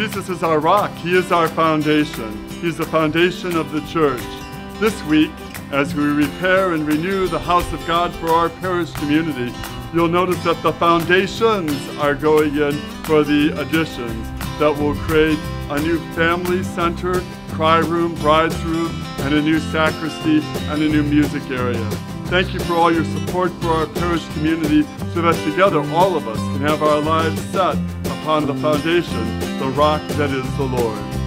Jesus is our rock. He is our foundation. He's the foundation of the church. This week, as we repair and renew the house of God for our parish community, you'll notice that the foundations are going in for the additions that will create a new family center, cry room, bride's room, and a new sacristy and a new music area. Thank you for all your support for our parish community so that together all of us can have our lives set upon the foundation, the rock that is the Lord.